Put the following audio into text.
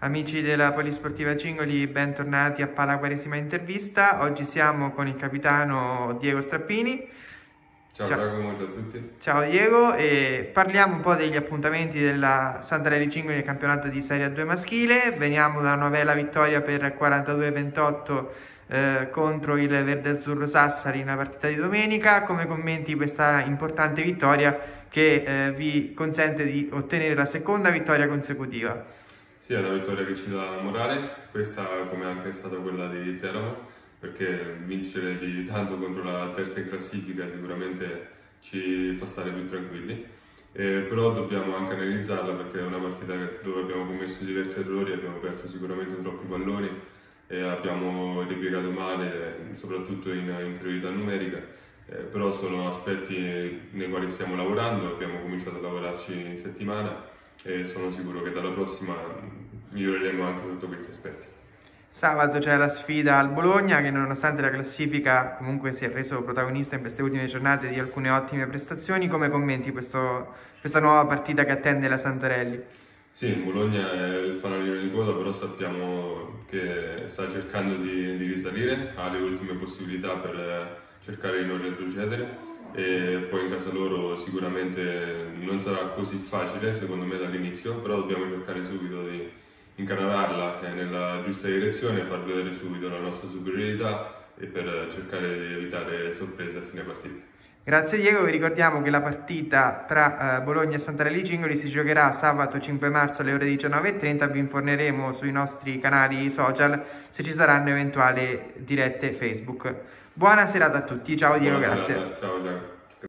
Amici della Polisportiva Cingoli, bentornati a Pala Quaresima Intervista. Oggi siamo con il capitano Diego Strappini. Ciao, ciao. Giacomo, ciao a tutti. Ciao Diego, e parliamo un po' degli appuntamenti della Santarelli Cingoli nel campionato di Serie 2 maschile. Veniamo da una bella vittoria per 42-28 eh, contro il Verde Azzurro Sassari in una partita di domenica. Come commenti questa importante vittoria che eh, vi consente di ottenere la seconda vittoria consecutiva? Sì, è una vittoria che ci dà morale, questa come anche è stata quella di Teramo, perché vincere di tanto contro la terza in classifica sicuramente ci fa stare più tranquilli. Eh, però dobbiamo anche analizzarla perché è una partita dove abbiamo commesso diversi errori, abbiamo perso sicuramente troppi palloni e abbiamo ripiegato male, soprattutto in inferiorità numerica, eh, però sono aspetti nei quali stiamo lavorando, abbiamo cominciato a lavorarci in settimana e sono sicuro che dalla prossima miglioreremo anche sotto questi aspetti. Sabato c'è la sfida al Bologna che nonostante la classifica comunque si è reso protagonista in queste ultime giornate di alcune ottime prestazioni. Come commenti questo, questa nuova partita che attende la Santarelli? Sì, Bologna è il fanalino di coda, però sappiamo che sta cercando di, di risalire, ha le ultime possibilità per cercare di non retrocedere e poi in casa loro sicuramente non sarà così facile secondo me dall'inizio, però dobbiamo cercare subito di incanalarla nella giusta direzione, far vedere subito la nostra superiorità e per cercare di evitare sorprese a fine partita. Grazie Diego, vi ricordiamo che la partita tra uh, Bologna e Santarelli Cingoli si giocherà sabato 5 marzo alle ore 19.30, vi informeremo sui nostri canali social se ci saranno eventuali dirette Facebook. Buona serata a tutti, ciao Diego, Buona grazie. Serata. Ciao, ciao.